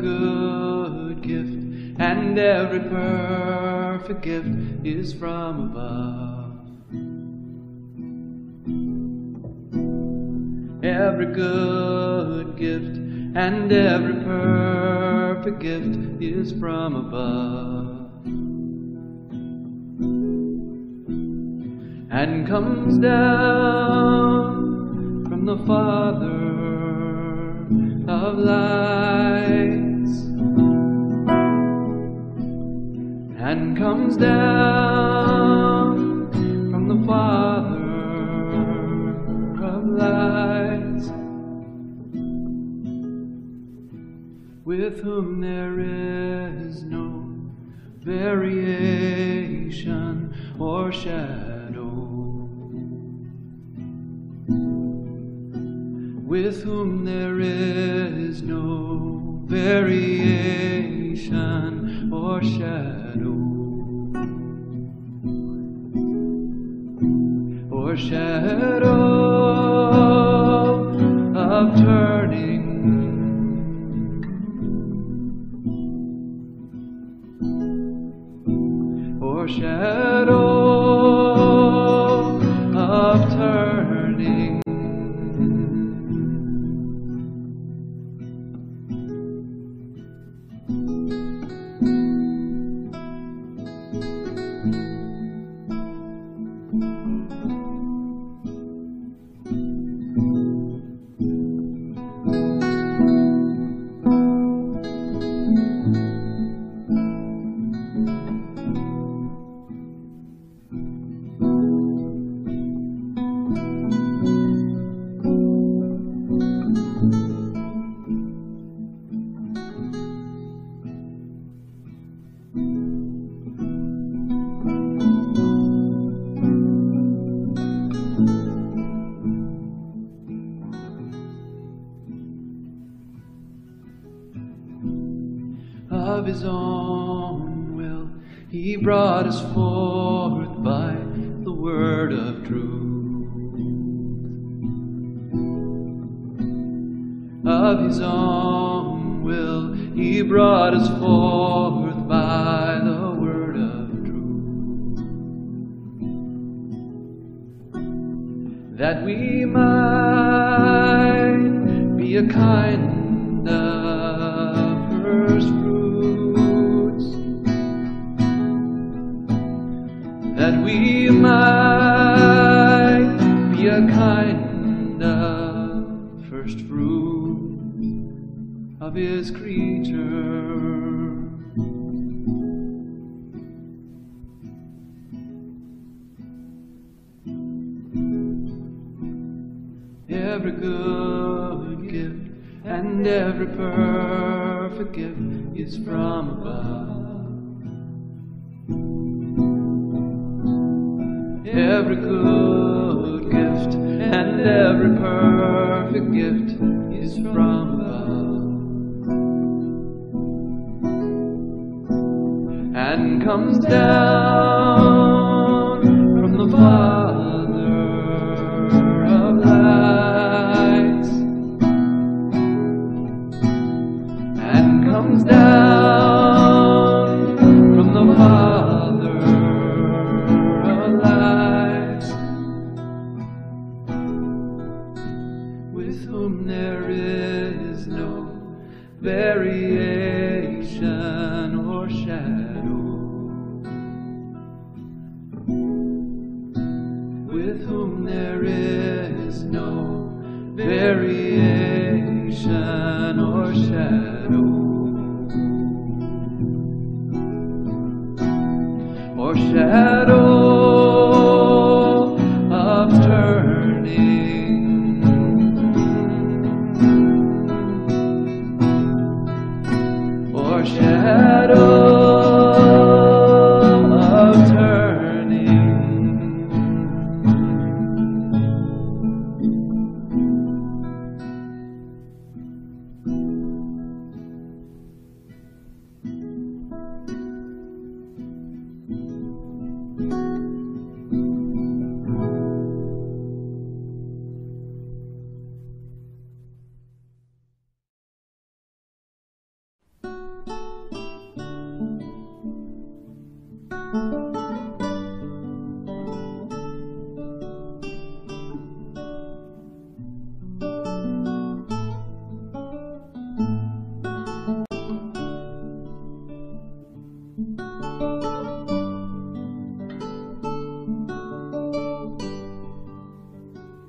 good gift and every perfect gift is from above. Every good gift and every perfect gift is from above. And comes down from the Father comes down from the Father of lights with whom there is no variation or shadow with whom there is no variation or shadow shadow Every good gift and every perfect gift is from above. Every good gift and every perfect gift is from above. And comes down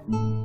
But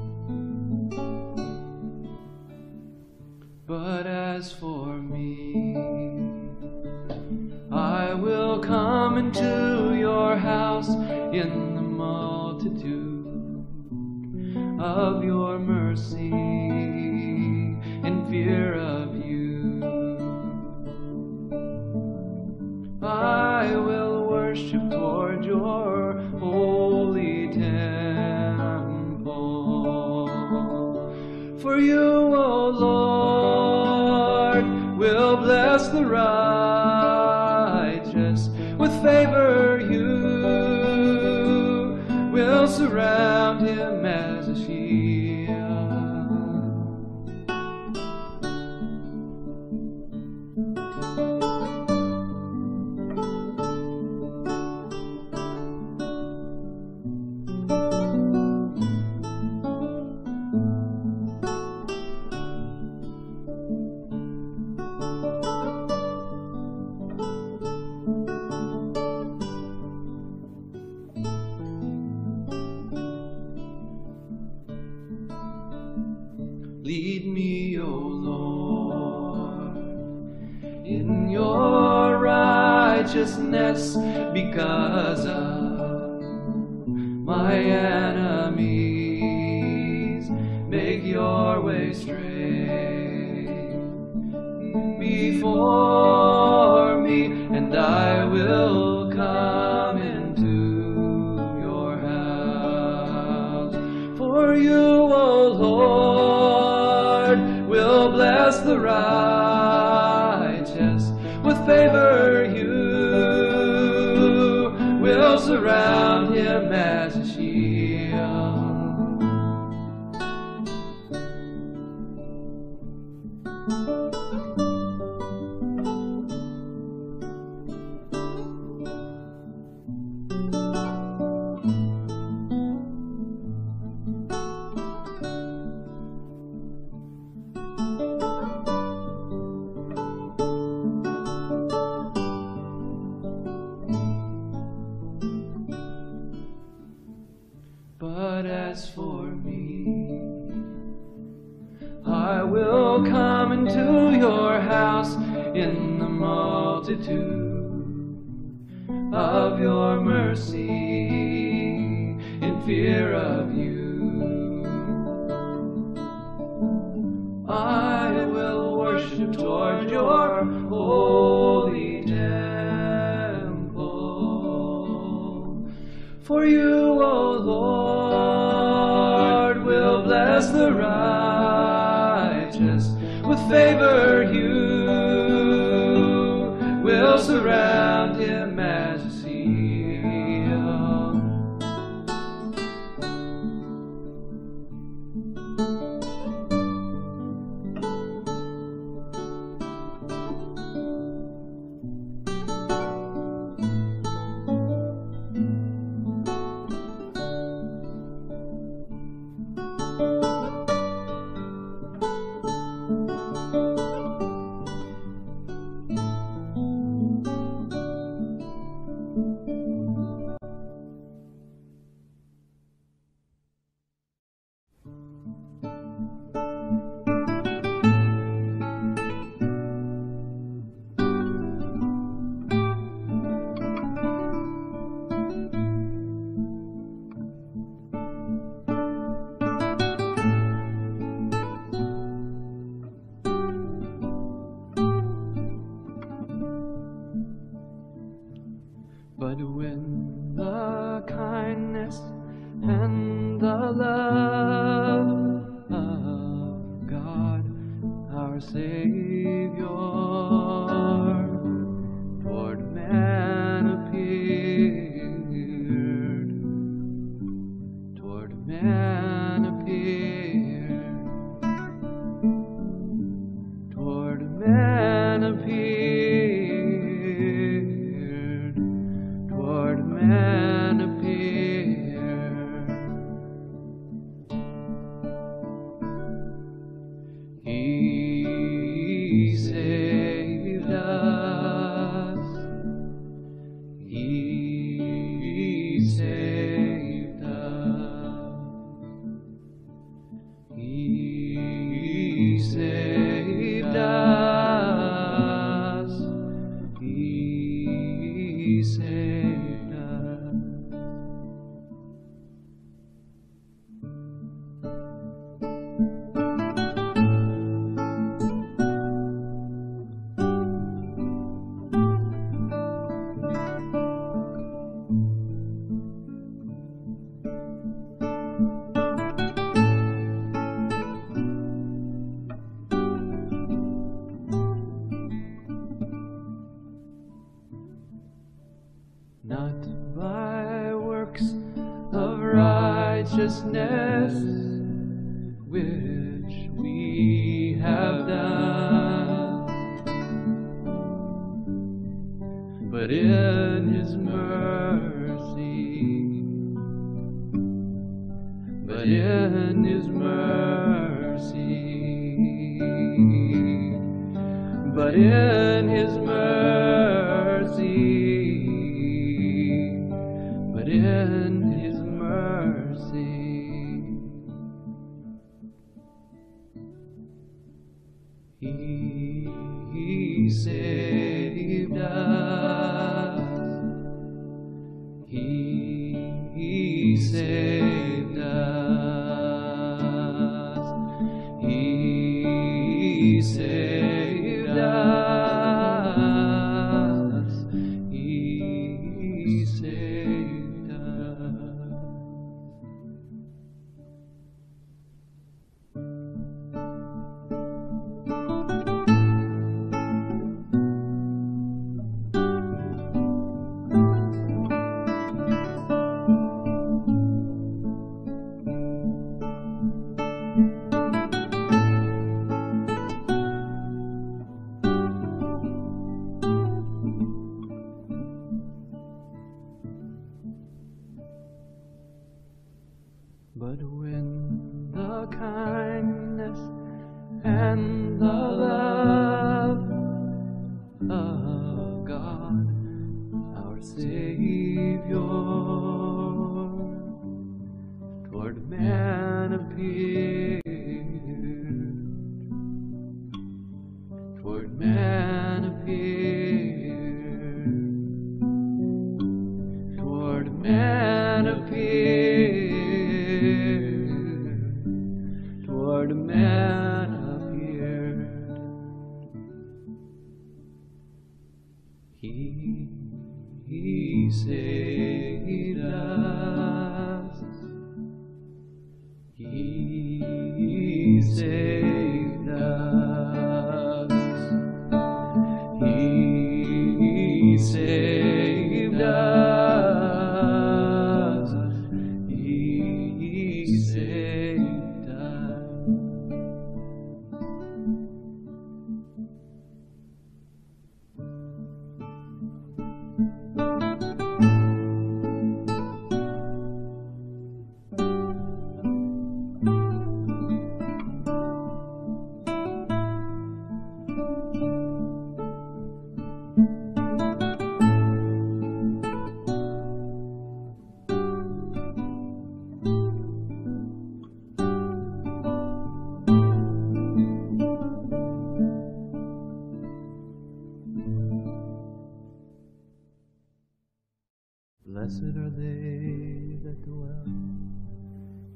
Blessed are they that dwell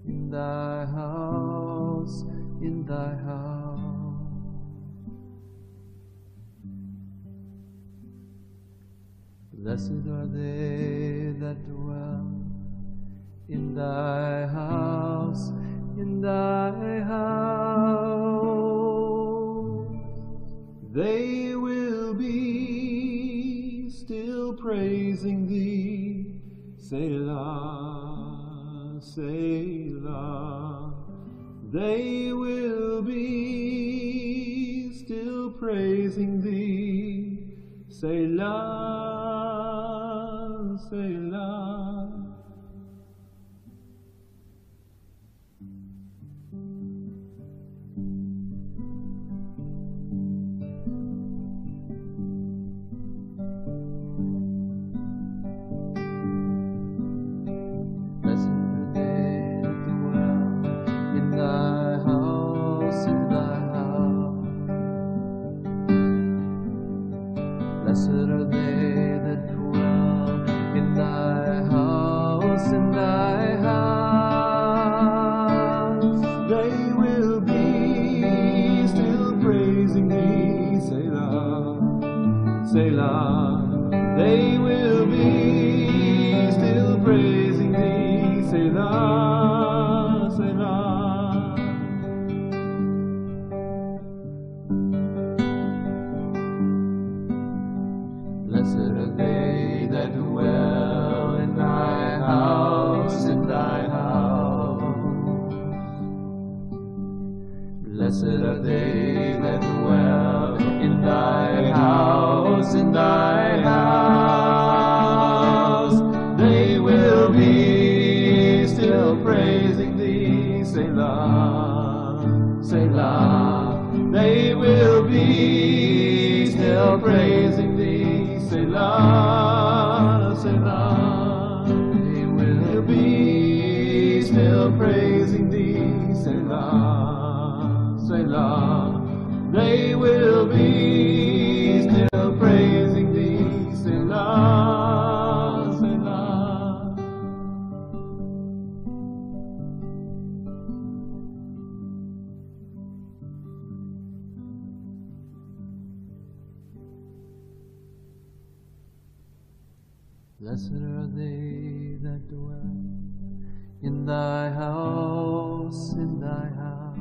in thy house, in thy house. Blessed are they that dwell in thy house, in thy house. They will be still praising thee. Selah, Selah, they will be still praising thee. Selah, Selah. Blessed are they that dwell in thy house, in thy house.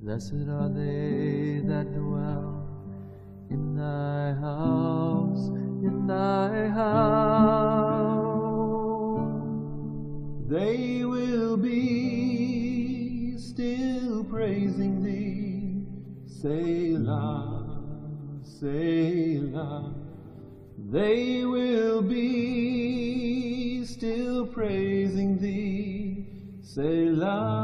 Blessed are they that dwell in thy house, in thy house. They will be still praising thee, Selah. Selah, they will be still praising thee, Selah.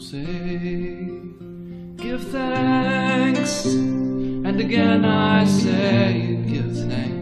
say, give thanks. And again I say, give thanks.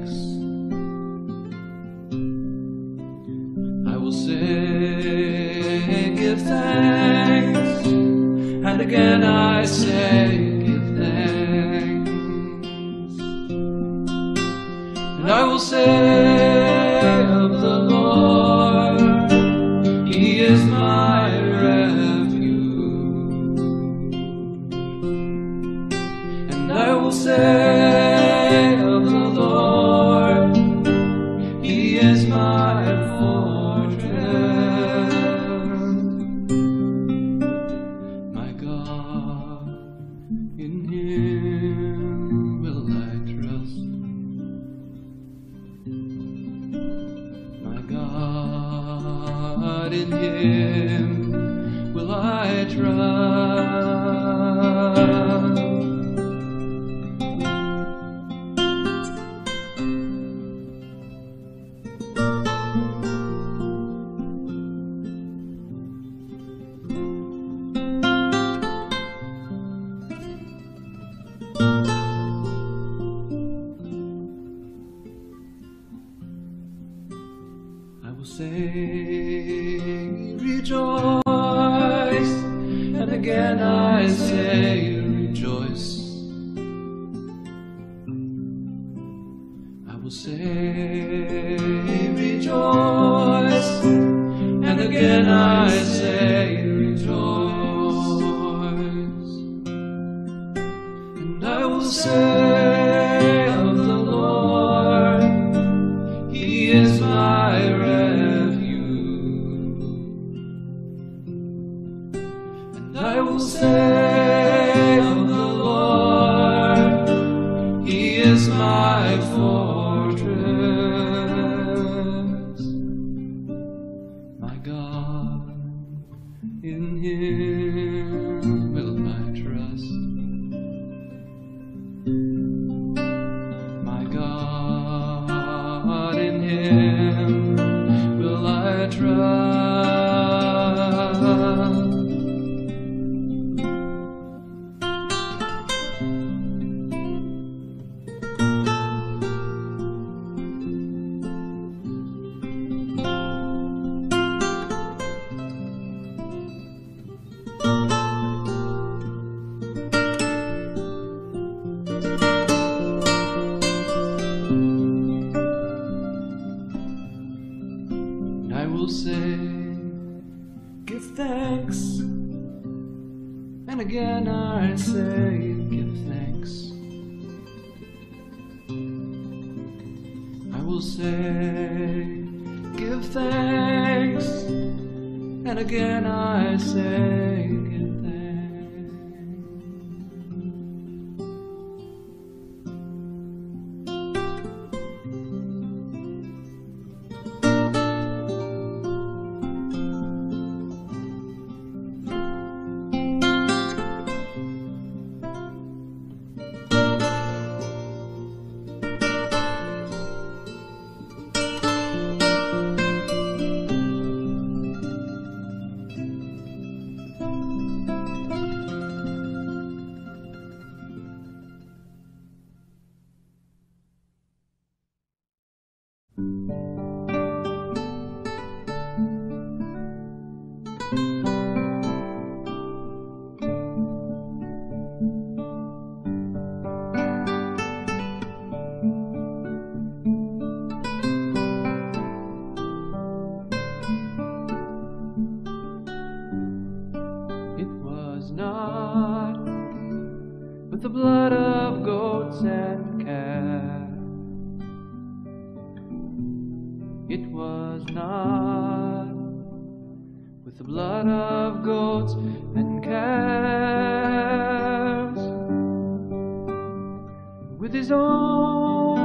with his own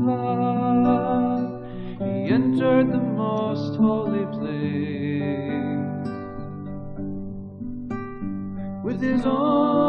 blood. He entered the most holy place with his own.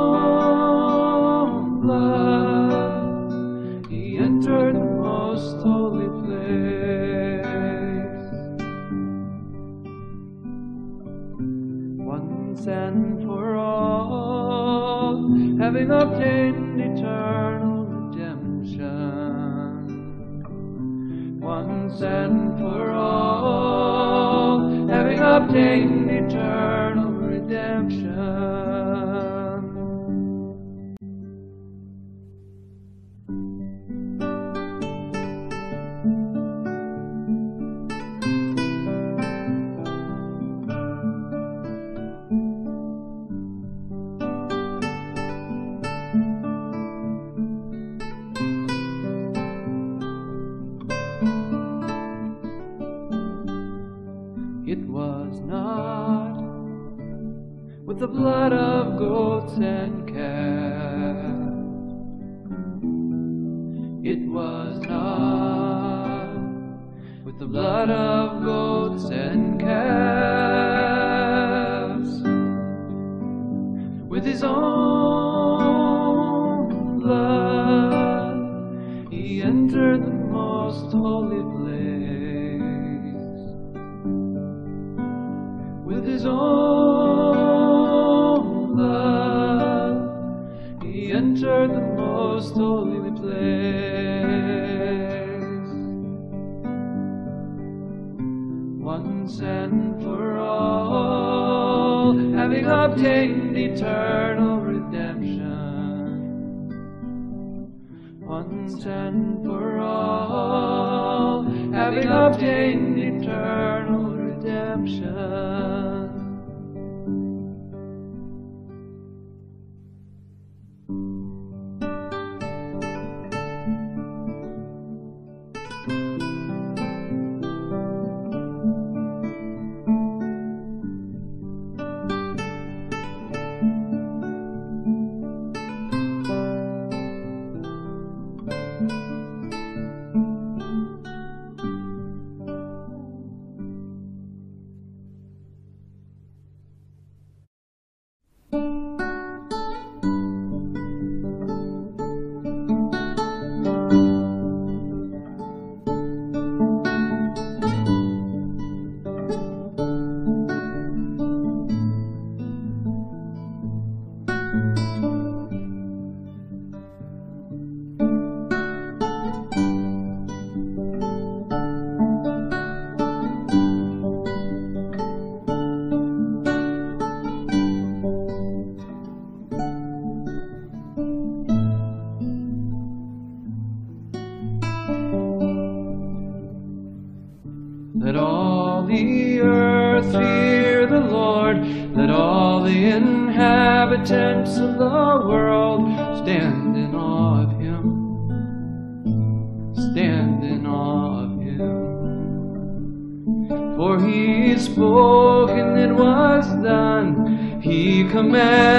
He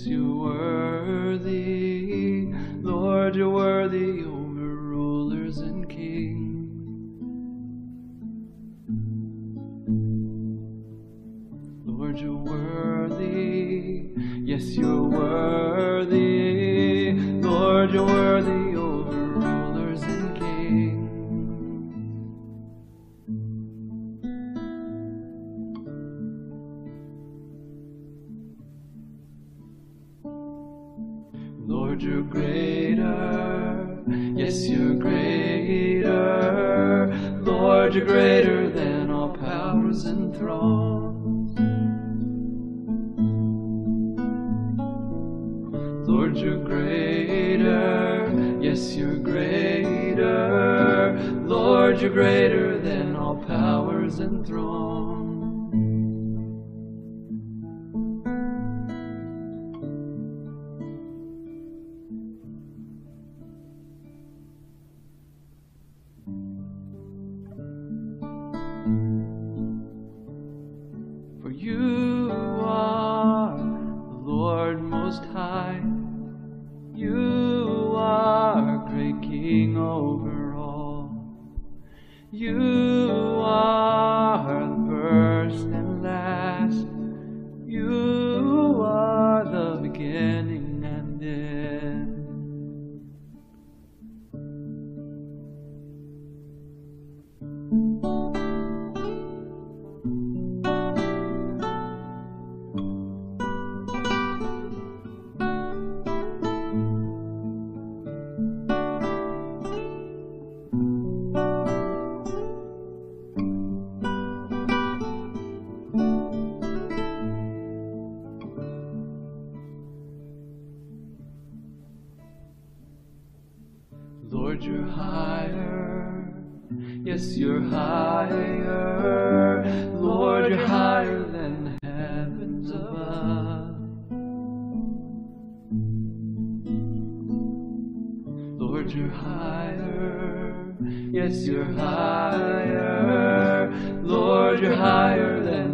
You're higher. Yes, you're higher. Lord, you're higher than heavens above. Lord, you're higher. Yes, you're higher. Lord, you're higher than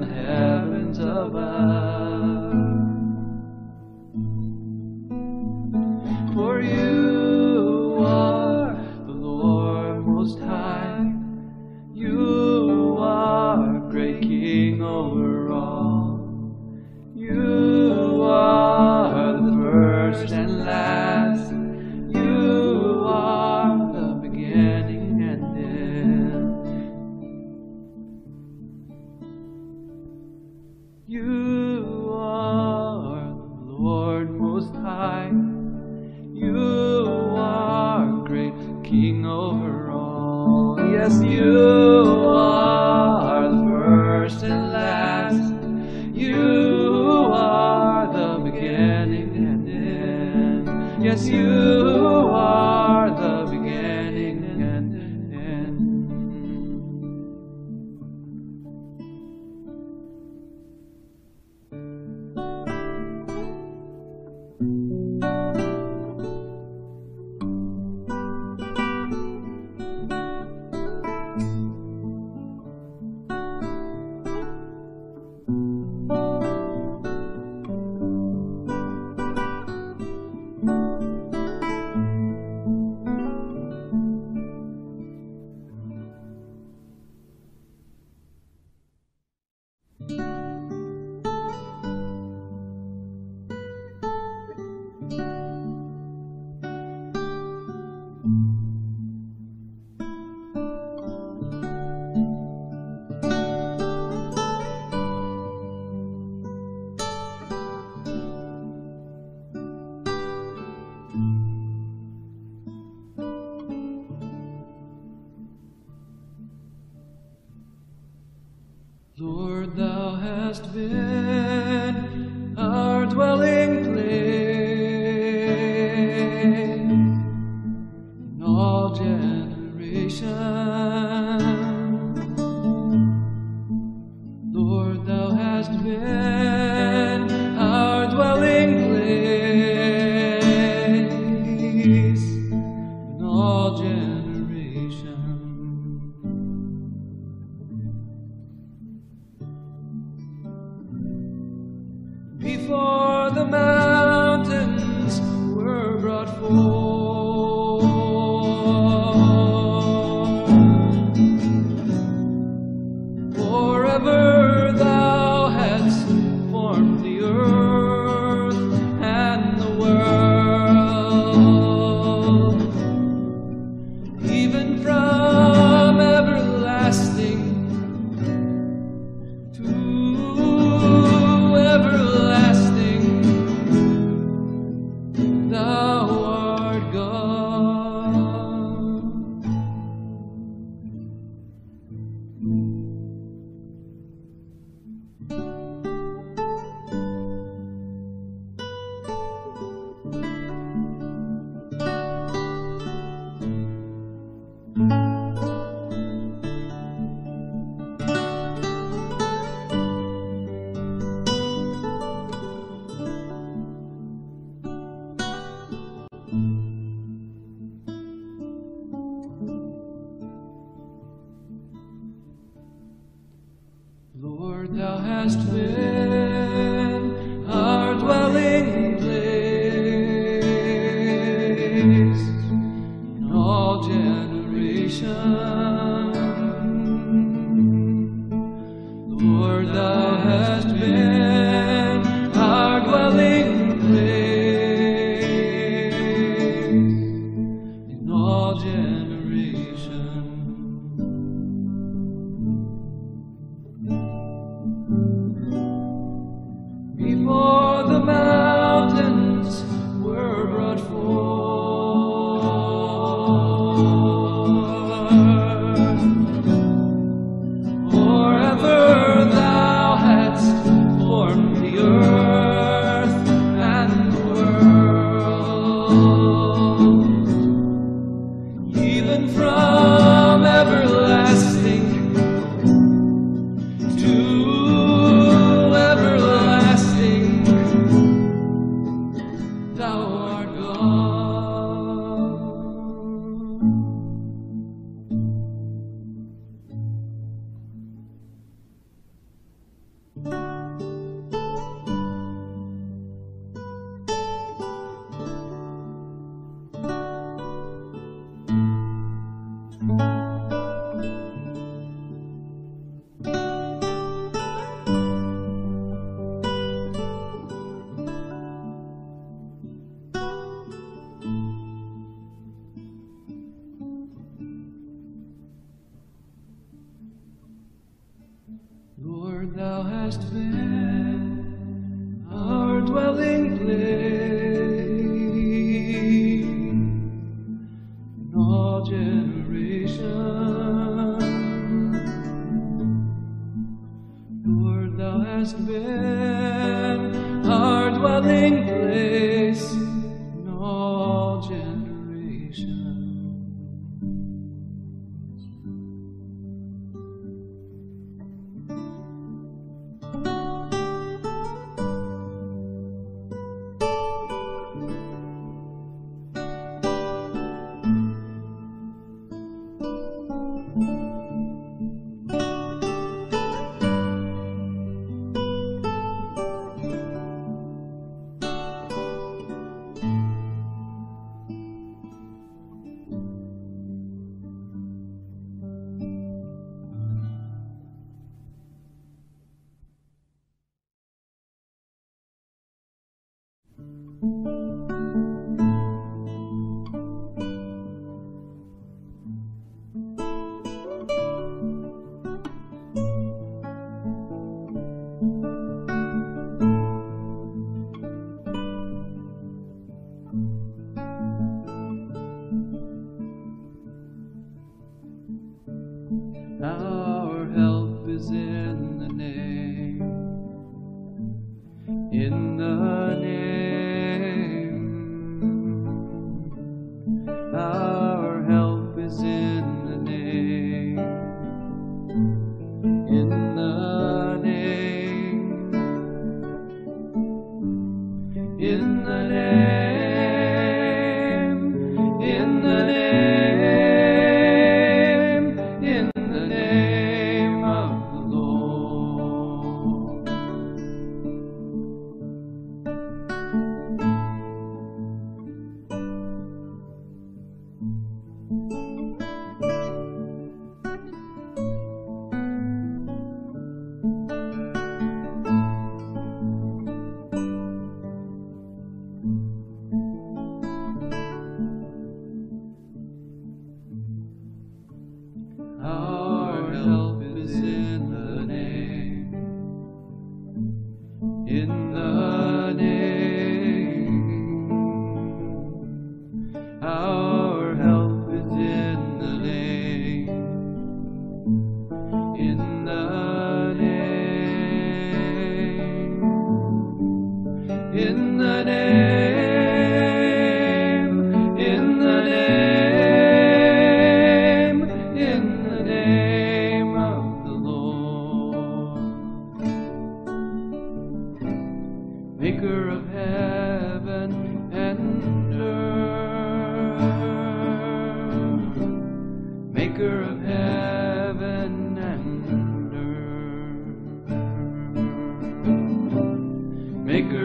Lord, thou hast been our dwelling place.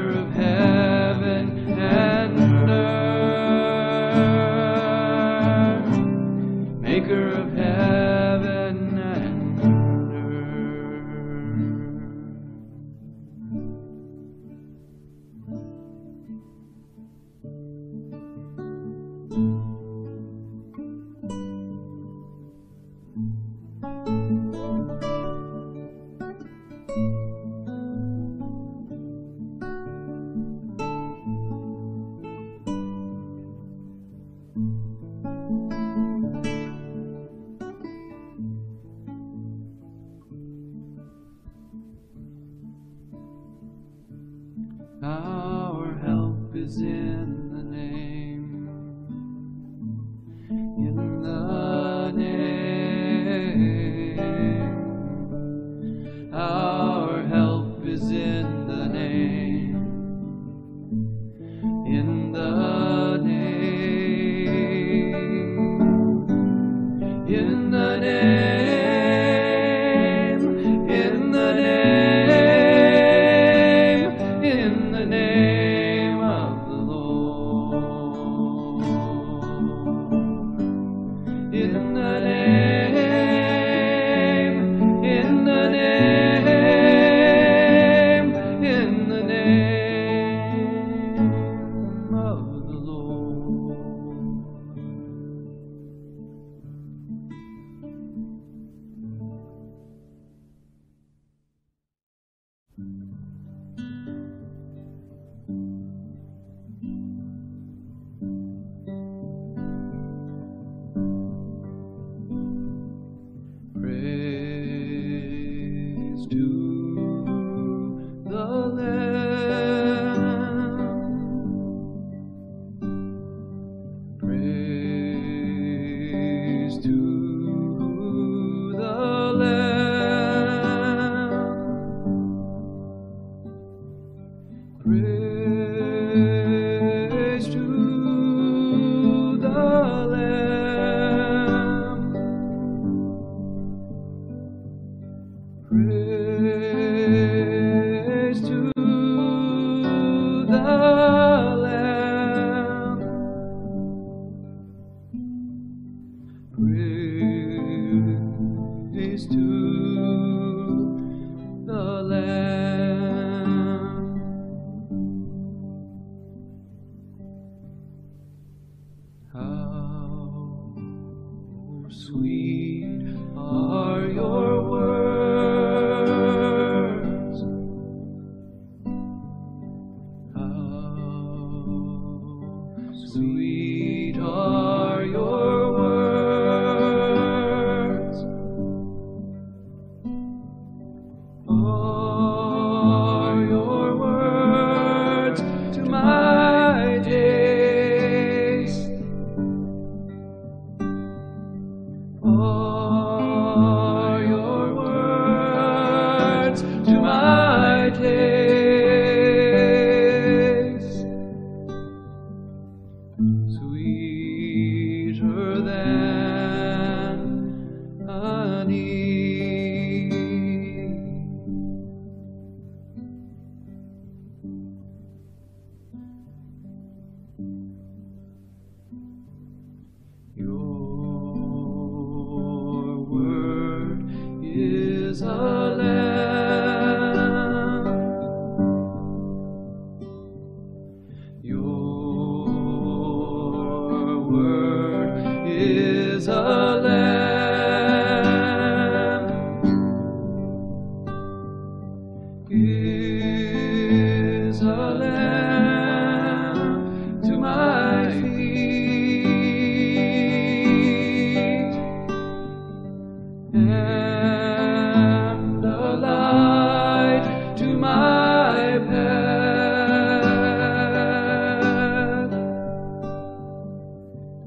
of heaven.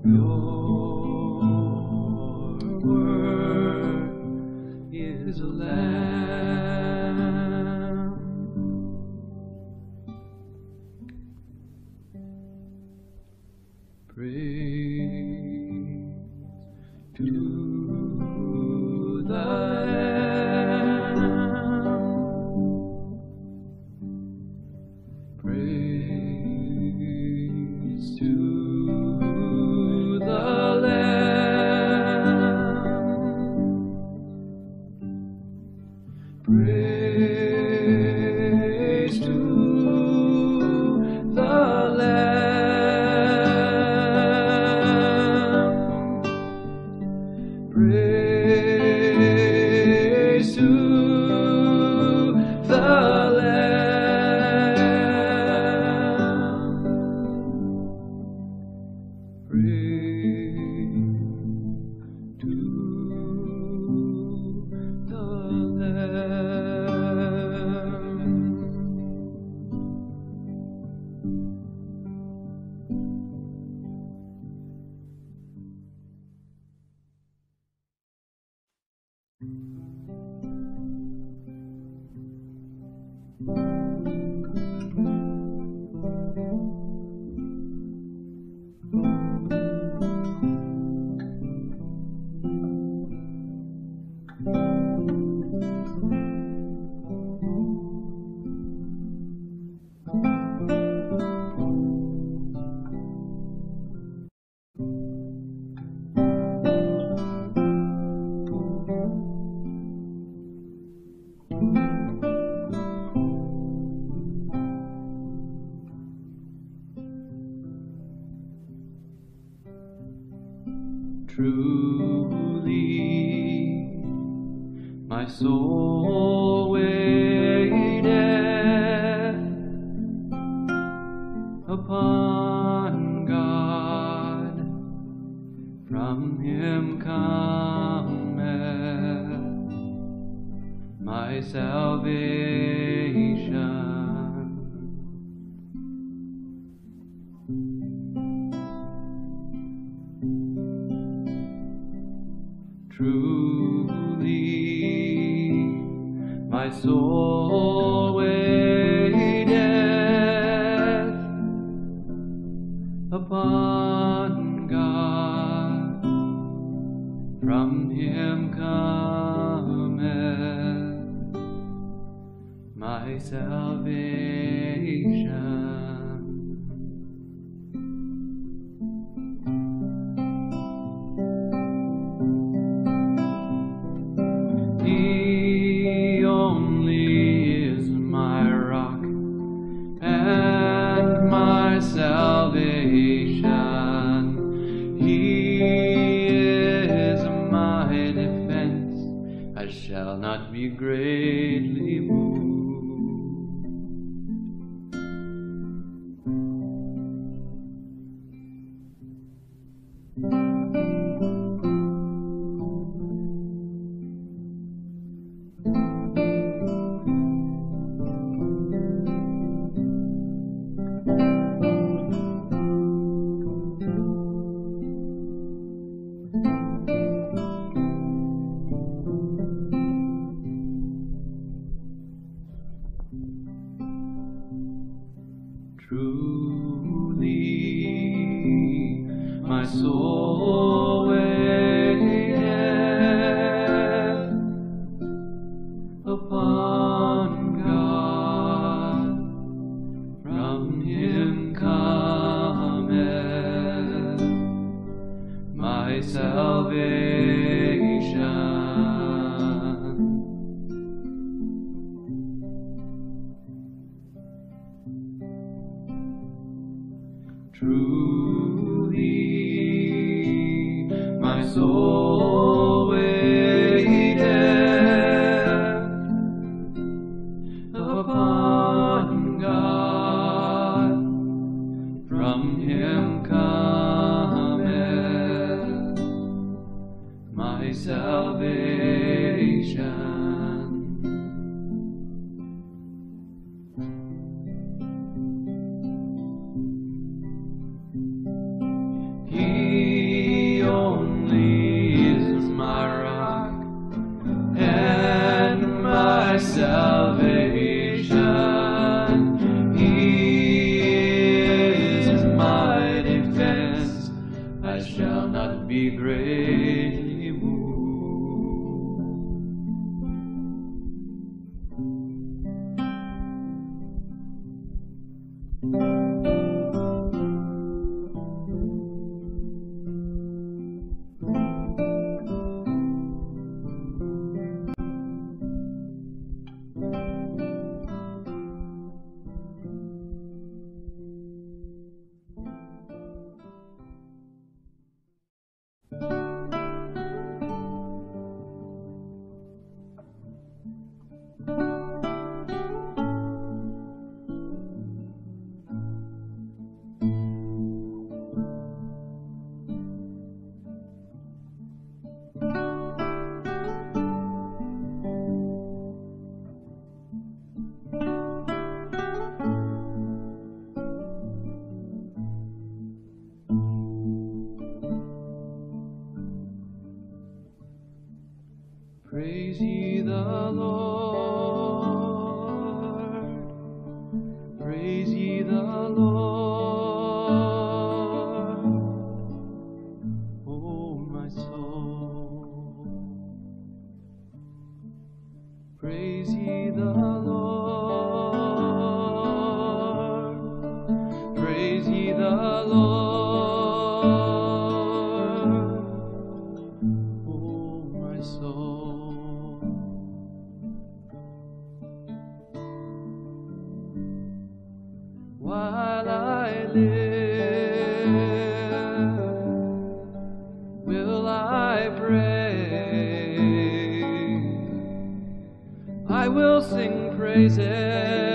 Your word is a lamp. Cometh my salvation. Truly, my soul salvation. praises.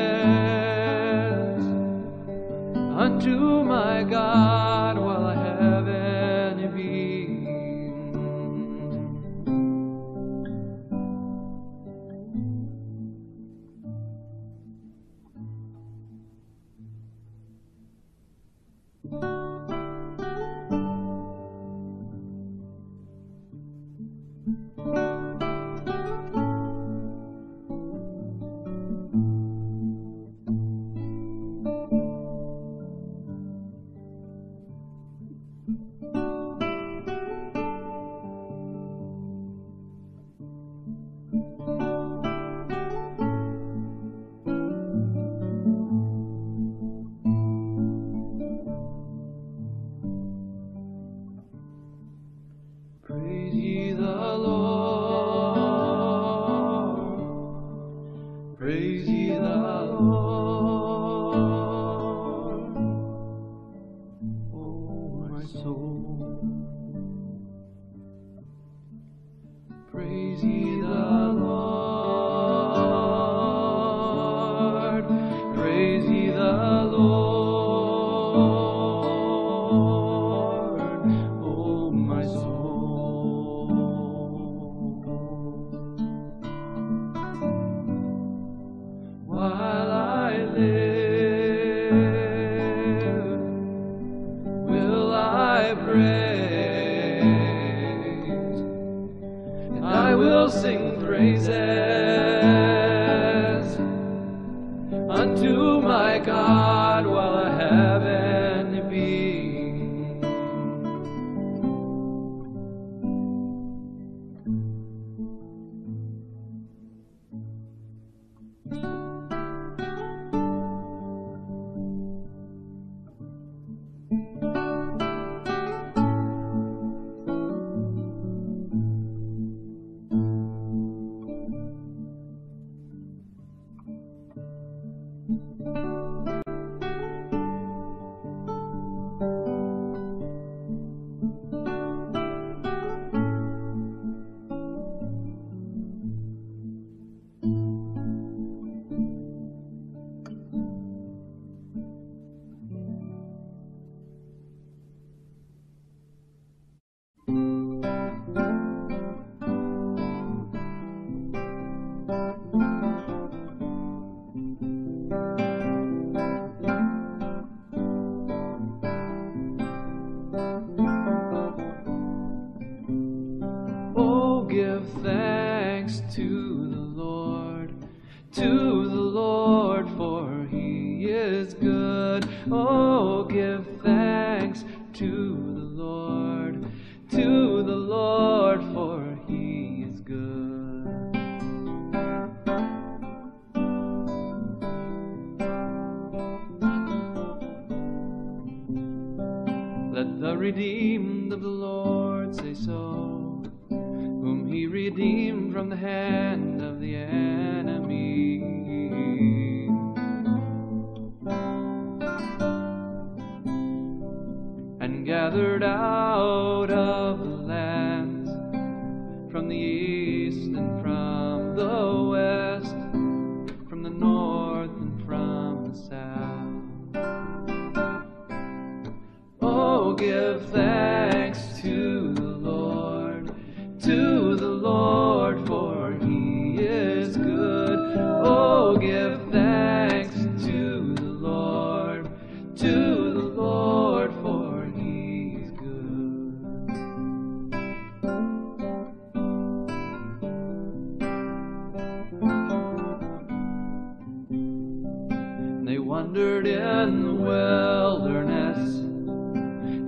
wandered in the wilderness.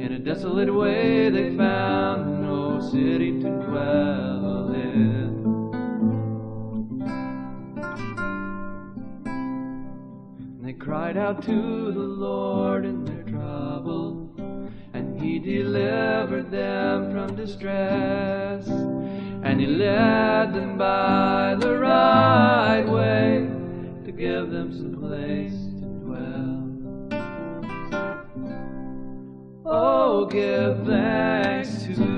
In a desolate way, they found no city to dwell in. And they cried out to the Lord in their trouble, and He delivered them from distress. And He led them by the right way to give them some place. Oh, give thanks to